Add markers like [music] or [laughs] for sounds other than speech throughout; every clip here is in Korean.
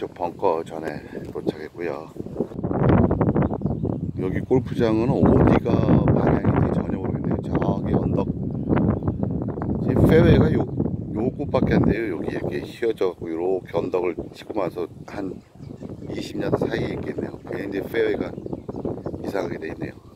자 왼쪽 벙커 전에 도착했고요. 여기 골프장은 어디가 방향인지 전혀 모르겠네요. 저기 언덕. 지금 페어웨이가 요, 요 곳밖에 안 돼요. 여기 이렇게 휘어져 갖고 이렇게 언덕을 치고 나서 한 20야드 사이에 있겠네요. 근데 페어웨이가 이상하게 돼 있네요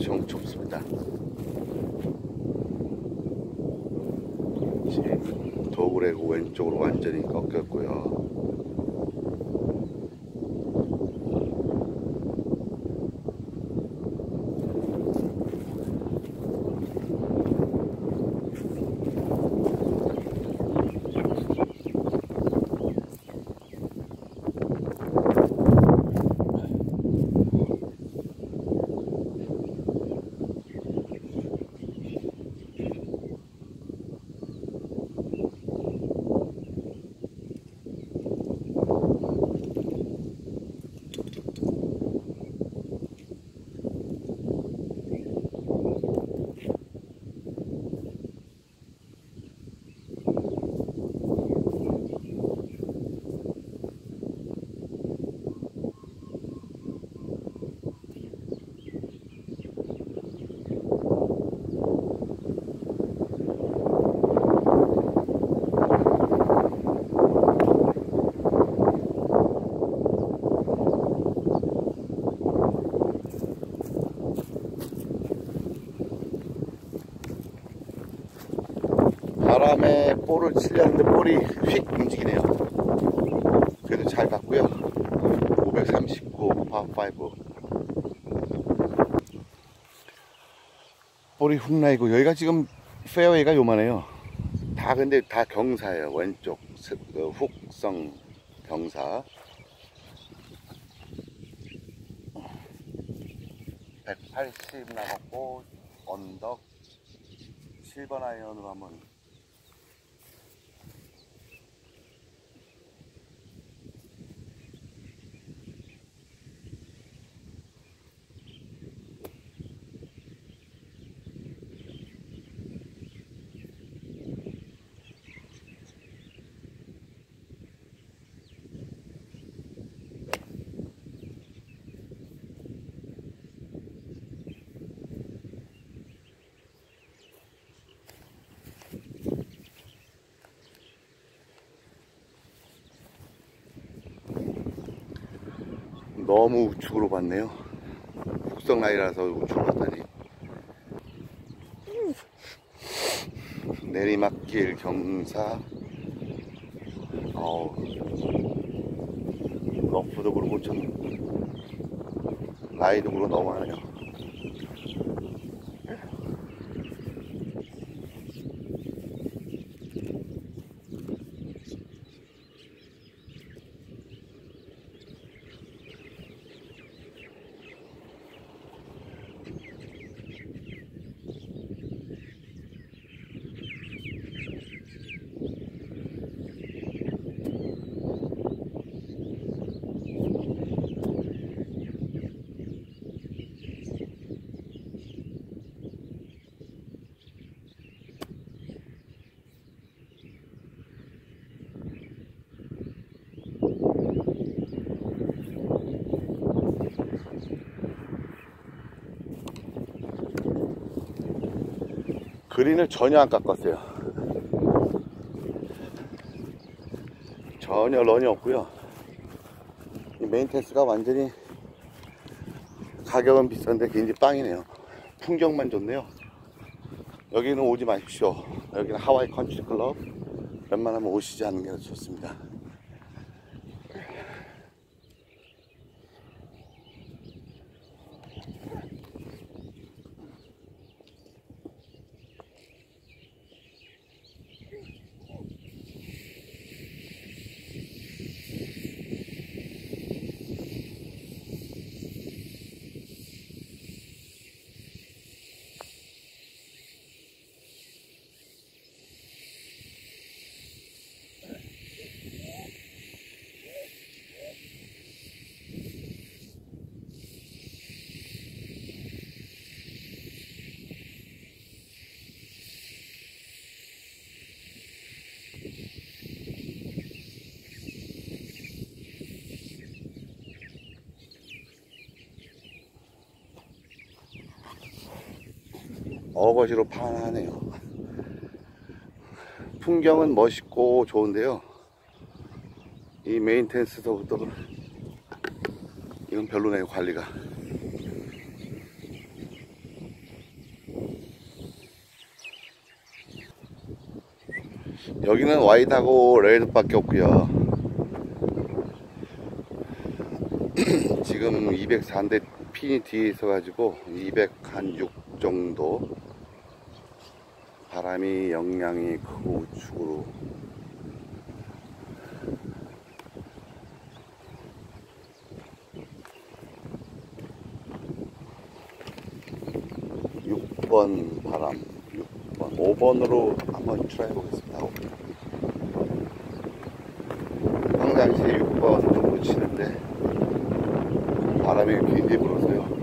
엄청 좁습니다. 지금 도그레고 왼쪽으로 완전히 꺾였고요. 바람에 볼을 치려는데 볼이 휙 움직이네요. 그래도 잘 갔고요. 539 파5 볼이 훅 나 이고 여기가 지금 페어웨이가 요만해요. 다 근데 다 경사예요. 왼쪽 스- 그 훅성 경사. 180 나갔고 언덕 7번 아이언으로 한번 너무 우측으로 봤네요. 북성 라이라서 우측으로 봤더니 내리막길 경사 어우 러프도 그렇고 좀 라이도 그렇고 너무하네요. 그린을 전혀 안 깎았어요. 전혀 run이 없고요. 이 maintenance가 완전히 가격은 비싼데 굉장히 꽝이네요. 풍경만 좋네요. 여기는 오지 마십시오. 여기는 하와이 컨트리 클럽. 웬만하면 오시지 않는 게 좋습니다. 어거지로 파 하네요. 풍경은 멋있고 좋은데요. 이 maintenance서부터 이건 별로네요 관리가. 여기는 white하고 red밖에 없고요. [clears throat] 지금 204인데 핀이 뒤에 있어가지고 206 정도 바람이 영향이 크고 우측으로 육번 바람 6번. 5번으로 한번 try 보겠습니다. 평상시 6번 정도 치는데 바람이 굉장히 불어서요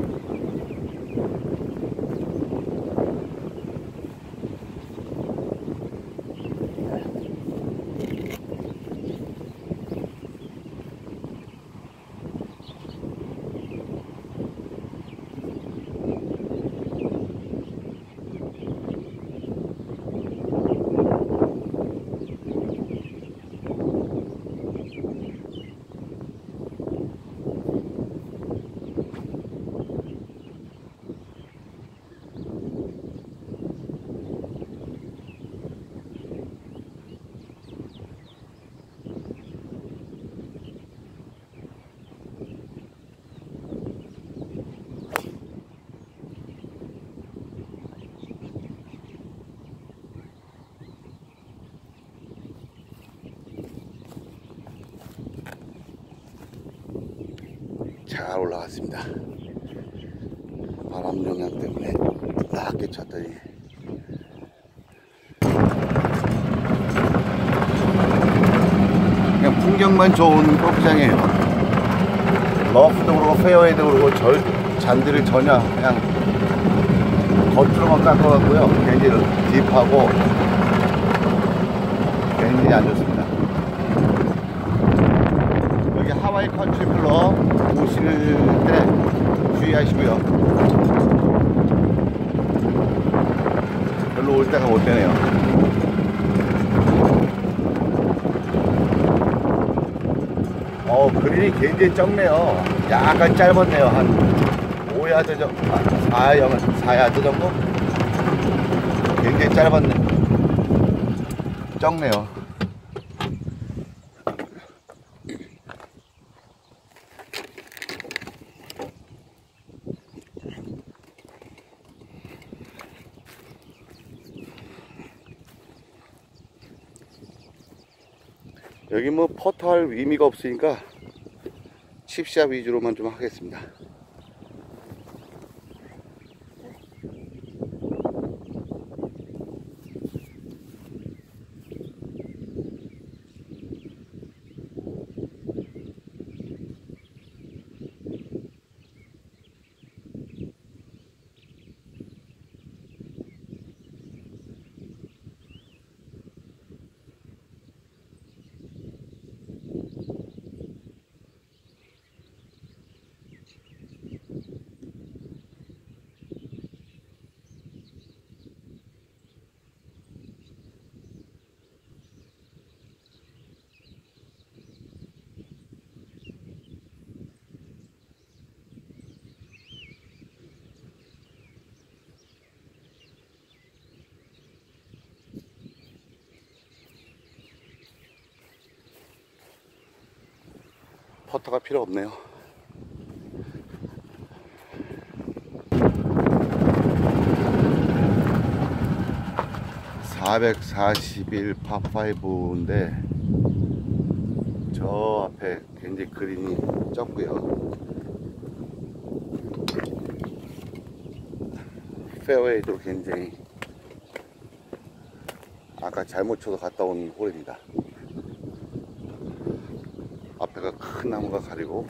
잘 올라갔습니다. 바람 영향 때문에 낮게 쳤더니 그냥 풍경만 좋은 골프장이에요. 러프도 그렇고 페어웨이도 그렇고 절, 잔디를 전혀 그냥 겉으로만 깎아갖고요. 굉장히 딥하고 굉장히 안 좋습니다. 여기 하와이 컨트리 클럽 오실 때 주의하시고요. 별로 올 데가 못 되네요. 어, 그린이 굉장히 적네요. 약간 짧았네요. 한 5야드 정도, 아, 4, 4야드 정도? 굉장히 짧았네. 적네요. 여기 뭐 퍼터할 의미가 없으니까 칩샷 위주로만 좀 하겠습니다. 퍼터가 필요 없네요. 441 파5인데 저 앞에 굉장히 그린이 좁고요 페어웨이도 굉장히 아까 잘못 쳐서 갔다 온 홀입니다 앞에가 큰 나무가 가리고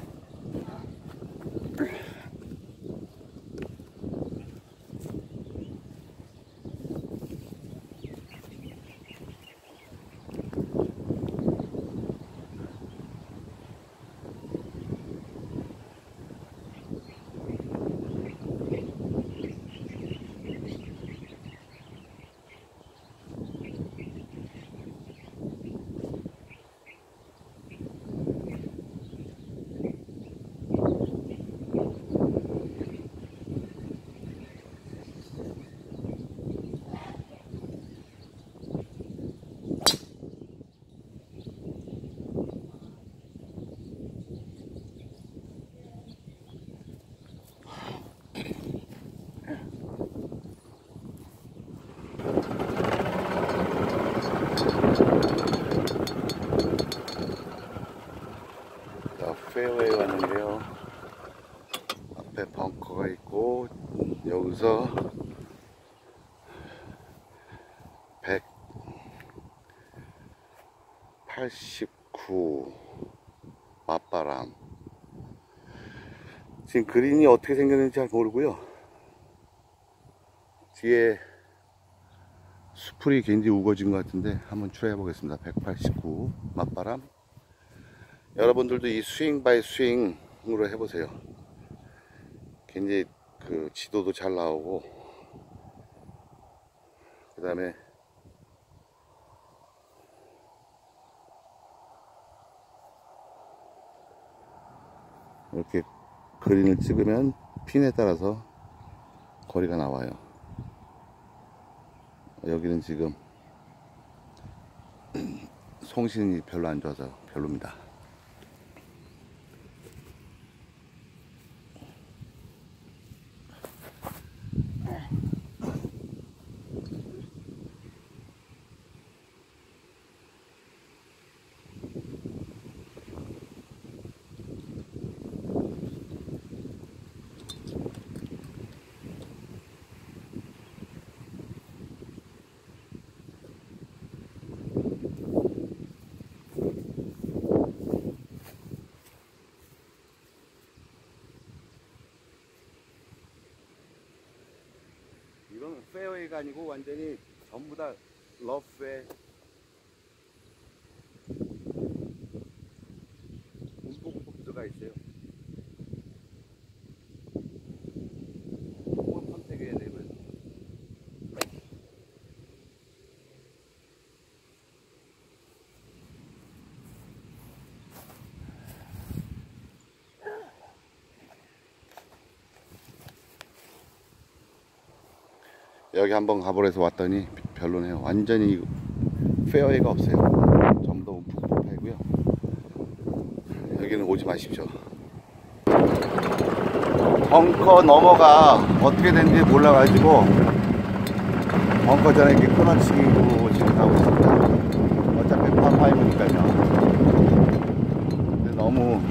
자, 페어웨이 왔는데요. 앞에 벙커가 있고, 여기서 189 맞바람. 지금 그린이 어떻게 생겼는지 잘 모르고요. 뒤에 수풀이 굉장히 우거진 것 같은데 한번 출해 보겠습니다. 189 맞바람. 여러분들도 이 Swing by Swing으로 해보세요. 굉장히 그 지도도 잘 나오고 그 다음에 이렇게 그린을 찍으면 핀에 따라서 거리가 나와요. 여기는 지금 [clears throat] 송신이 별로 안 좋아서 별로입니다. 페어웨이가 아니고 완전히 전부 다 러프에 움푹움푹 들어가 있어요. 뭘 선택해야 되면 여기 한번 가보래서 왔더니 별로네요. 완전히 페어웨이가 없어요. 전부 다 움푹움푹하고요. 여기는 오지 마십시오. 벙커 넘어가 어떻게 된지 몰라가지고 벙커 전에 이렇게 끊어치기로 지금 가고 있습니다. 어차피 파5니까요. 근데 너무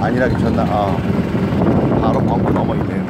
안일하게 쳤나, 아, 바로 벙커 넘어 있네요.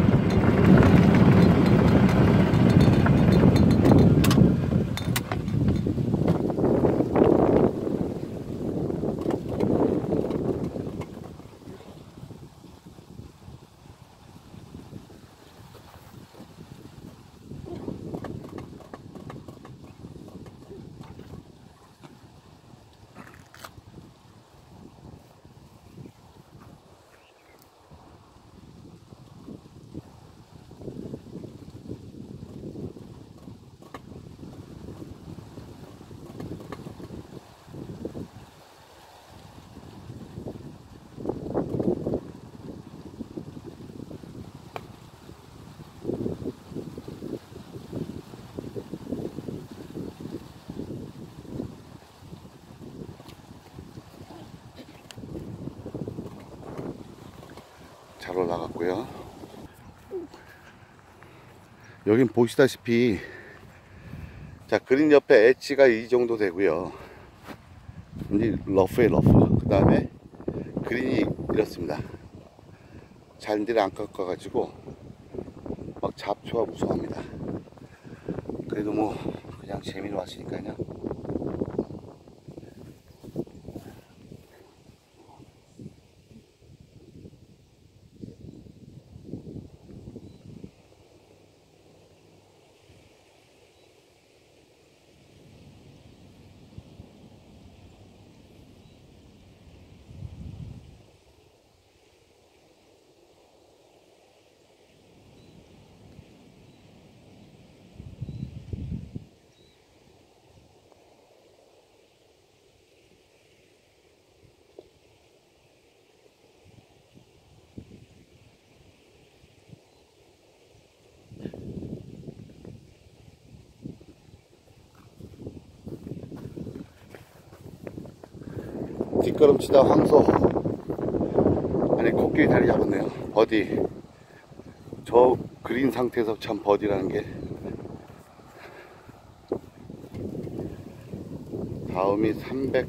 잘 올라갔고요. 여긴 보시다시피 자 그린 옆에 엣지가 이 정도 되고요. 이제 러프에 러프. 그 다음에 그린이 이렇습니다. 잔디를 안 깎아가지고 막 잡초가 무서워합니다. 그래도 뭐 그냥 재미로 왔으니까요. 뒷걸음치다 황소. 아니 코끼리 다리 잡았네요. 버디. 저 그린 상태에서 참 버디라는 게. 다음이 300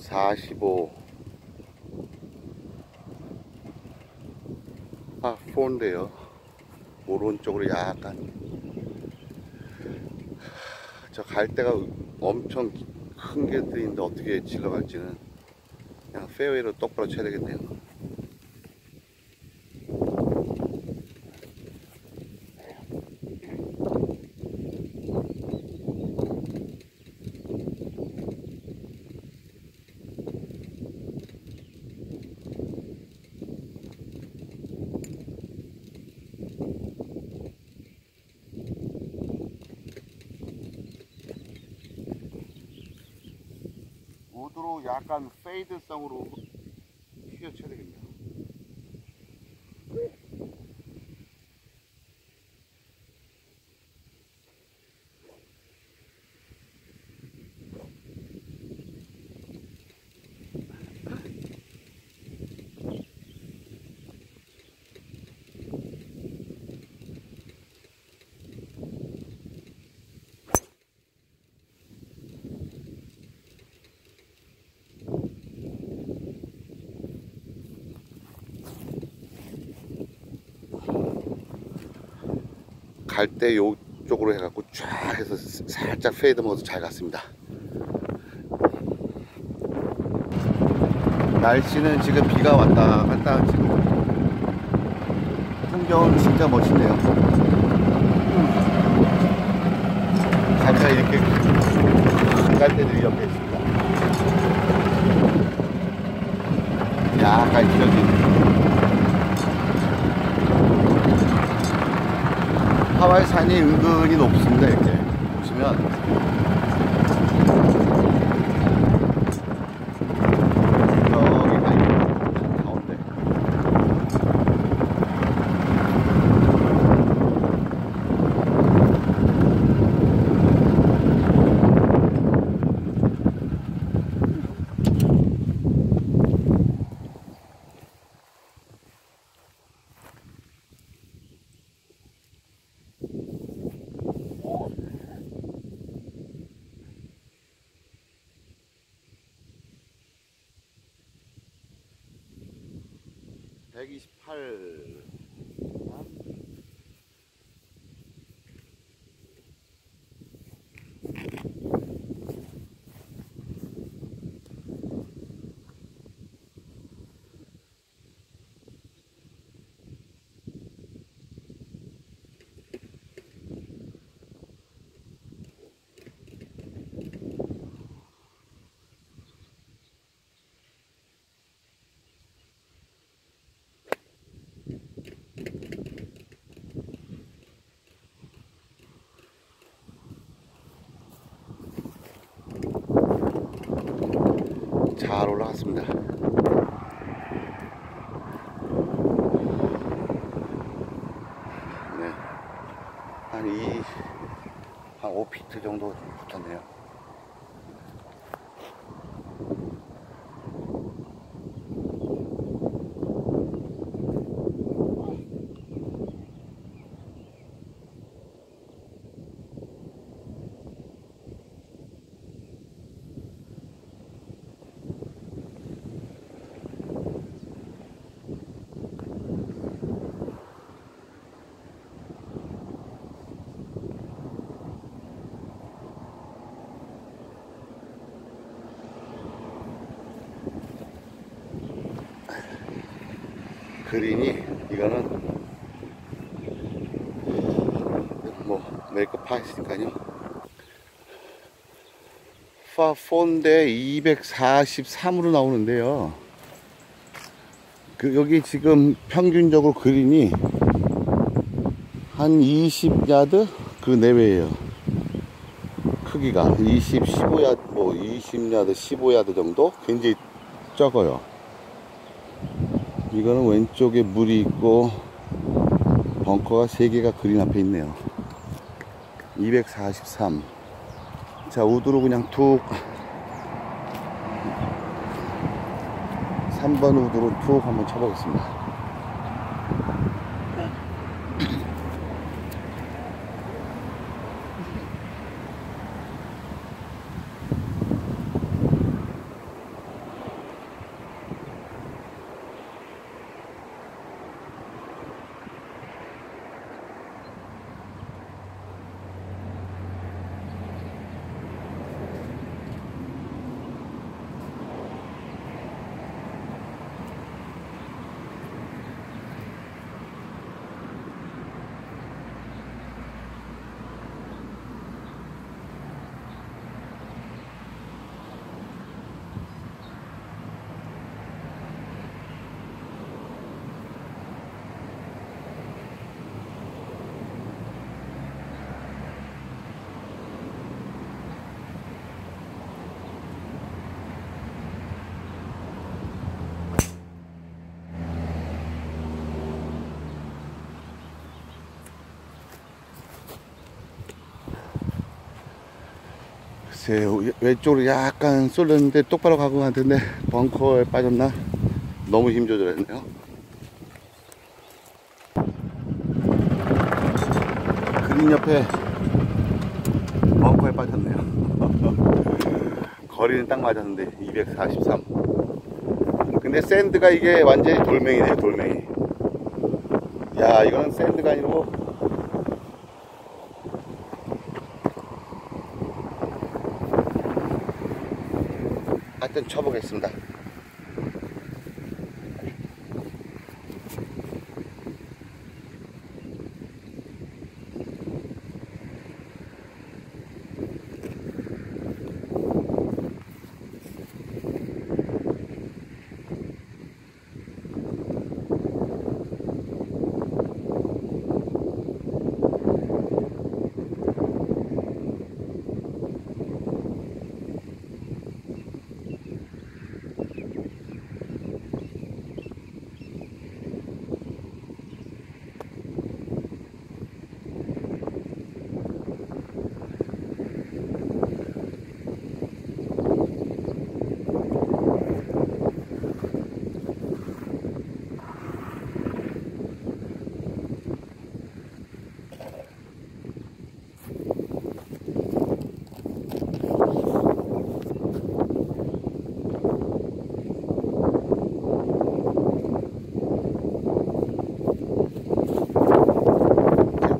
45 아, 4인데요. 오른쪽으로 약간. 저 갈 데가 엄청 큰게 있는데 어떻게 질러갈지는 그냥 페어웨이로 똑바로 쳐야 되겠네요. 약간 페이드성으로 갈 때 요쪽으로 해갖고 쫙 해서 살짝 fade 먹어서 잘 갔습니다. 날씨는 지금 비가 왔다 갔다 지금 풍경은 진짜 멋있네요. 갈까 이렇게 갈대들이 옆에 있습니다. 약간 기적인 하와이 산이 은근히 높습니다 이렇게 보시면 여기가 있고, 가운데 (128) 잘 올라갔습니다. 네. 한 이, 한 5피트 정도 붙었네요. 그린이 이거는 뭐 메이크업 하시니까요. 파4인데 243으로 나오는데요. 그 여기 지금 평균적으로 그린이 한 20야드 그 내외예요. 크기가 20, 15야드 뭐 20야드 15야드 정도? 굉장히 적어요 이거는 왼쪽에 물이 있고 벙커가 3개가 그린 앞에 있네요. 243자 우드로 그냥 툭. 3번 우드로 툭 한번 쳐보겠습니다 글쎄요. 왼쪽으로 약간 쏠렸는데 똑바로 가고 갔는데 벙커에 빠졌나? 너무 힘 조절했네요. 그린 옆에 벙커에 빠졌네요. [laughs] 거리는 딱 맞았는데 243 근데 샌드가 이게 완전히 돌멩이네요 돌멩이. 야 이거는 샌드가 아니고 쳐보겠습니다.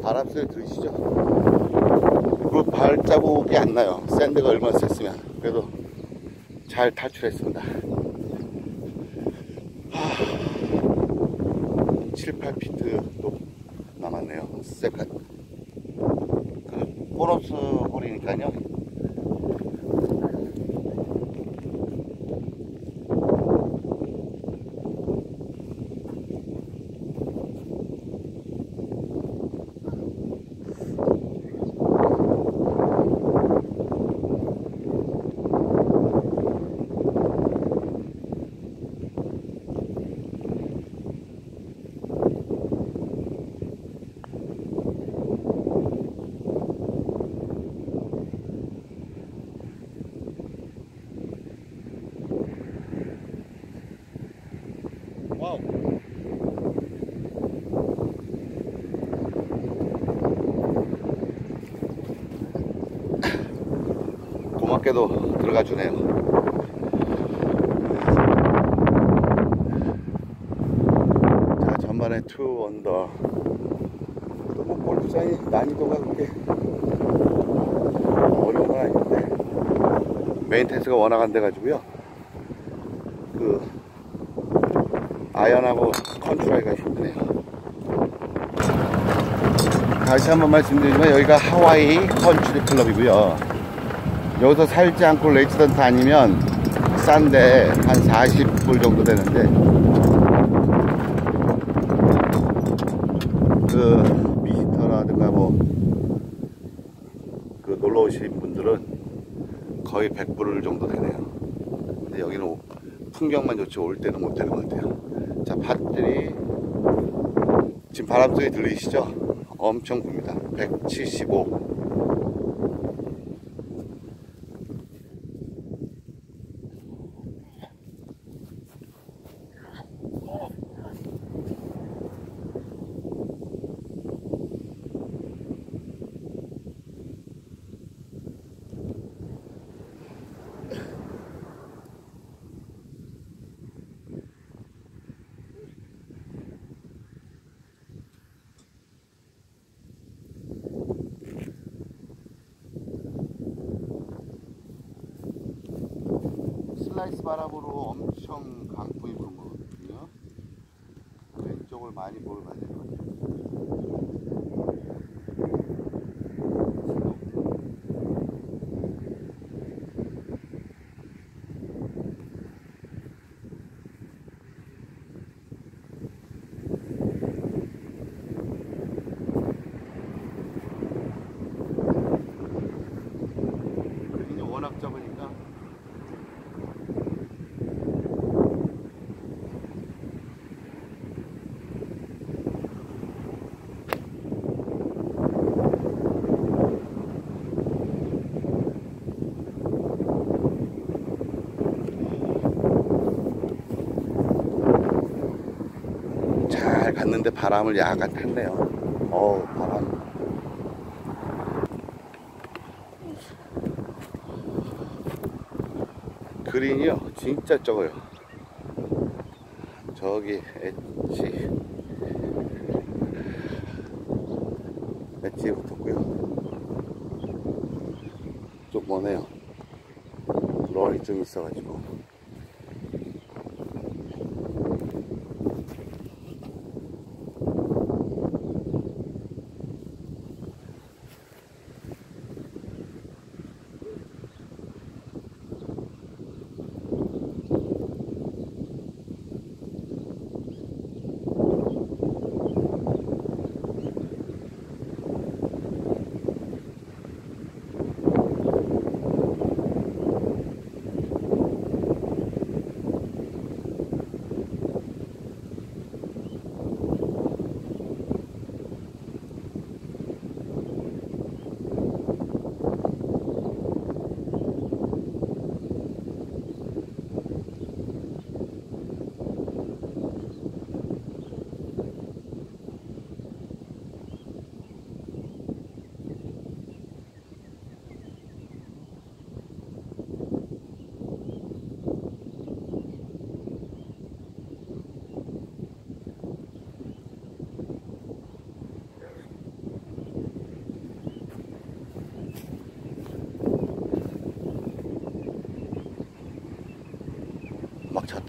바람 소리 들으시죠? 그 발자국이 안 나요. sand가 얼마나 셌으면. 그래도 잘 탈출했습니다. 하... 7, 8피트 남았네요. second. 그 보너스 홀이니까요. Wow. 고맙게도 들어가 주네요. 자, 전반에 two under. 그래도 뭐 골프장이 난이도가 그렇게 어려운 건 아닌데 maintenance가 워낙 안 돼가지고요. 그 아이언하고 control하기가 힘드네요. 다시 한번 말씀드리지만 여기가 하와이 컨트리 클럽이고요. 여기서 살지 않고 레지던트 아니면 싼데 한 40불 정도 되는데 그 visitor라든가 뭐그 놀러 오신 분들은 거의 100불 정도 되네요. 근데 여기는 오- 풍경만 좋지 올 때는 못 되는 것 같아요. 자, 밭들이 지금 바람 소리 들리시죠? 엄청 붑니다. 175. 슬라이스 바람으로 엄청 강풍이 부는 거거든요. 왼쪽을 많이 보러 가야 될것 같아요. 그린이 워낙 적으니까 잘 갔는데 바람을 약간 탔네요. 어우, 바람. 그린이요, 진짜 적어요. 저기, 엣지. 엣지에 붙었고요. 좀 머네요. 런이 좀 있어가지고.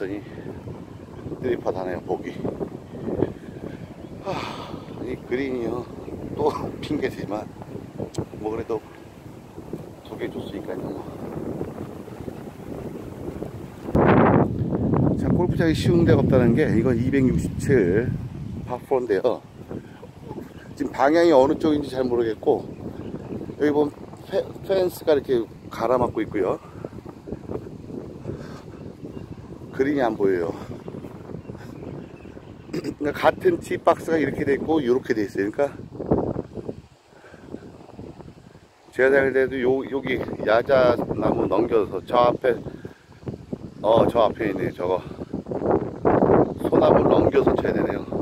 막 쳤더니 드리팟 하네요 보기. 하, 이 그린이요. 또 [laughs] 핑계지만 뭐 그래도 두 개 줬으니까요 자 골프장이 쉬운 데가 없다는 게 이건 267 파4인데요. 지금 방향이 어느 쪽인지 잘 모르겠고 여기 보면 페, 펜스가 이렇게 가라막고 있고요 그린이 안 보여요. 그러니까 같은 티 박스가 이렇게 돼 있고 이렇게 돼 있어요. 그러니까 제가 생각할 때도 요 여기 야자 나무 넘겨서 저 앞에 어 저 앞에 있네 저거 소나무 넘겨서 쳐야 되네요.